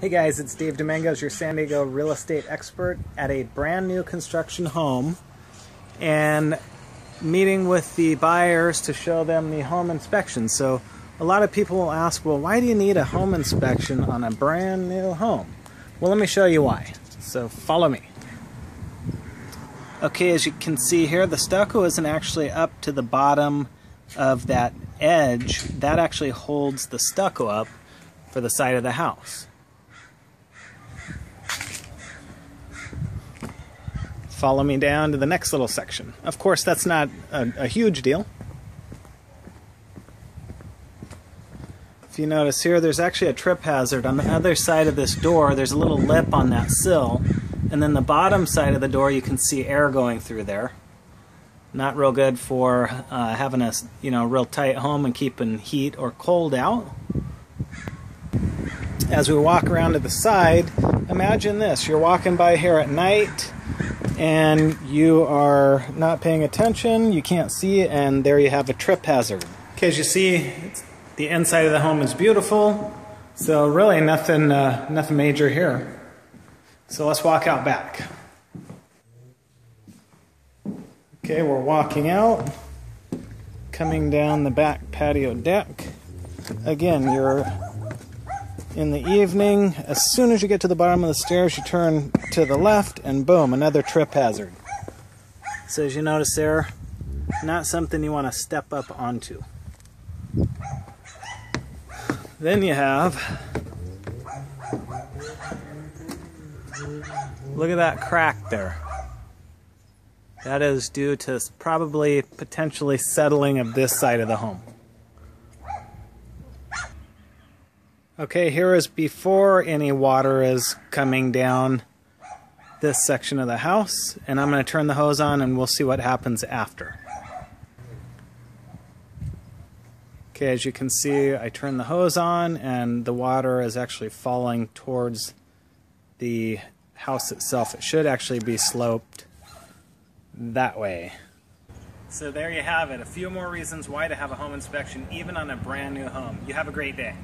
Hey guys, it's Dave Demangos, your San Diego real estate expert at a brand new construction home and meeting with the buyers to show them the home inspection. So a lot of people will ask, well, why do you need a home inspection on a brand new home? Well, let me show you why. So follow me. Okay, as you can see here, the stucco isn't actually up to the bottom of that edge. That actually holds the stucco up for the side of the house. Follow me down to the next little section. Of course, that's not a, a, huge deal. If you notice here, there's actually a trip hazard. On the other side of this door, there's a little lip on that sill. And then the bottom side of the door, you can see air going through there. Not real good for uh, having a you know real tight home and keeping heat or cold out. As we walk around to the side, imagine this. You're walking by here at night and you are not paying attention, you can't see, and there you have a trip hazard. Okay, as you see, the inside of the home is beautiful, so really nothing, uh, nothing major here. So let's walk out back. Okay, we're walking out, coming down the back patio deck. Again, you're in the evening. As soon as you get to the bottom of the stairs, you turn to the left, and boom, another trip hazard. So as you notice there, not something you want to step up onto. Then you have, look at that crack there. That is due to probably potentially settling of this side of the home. Okay, here is before any water is coming down this section of the house, and I'm going to turn the hose on and we'll see what happens after. Okay, as you can see, I turn the hose on and the water is actually falling towards the house itself. It should actually be sloped that way. So there you have it, a few more reasons why to have a home inspection even on a brand new home. You have a great day.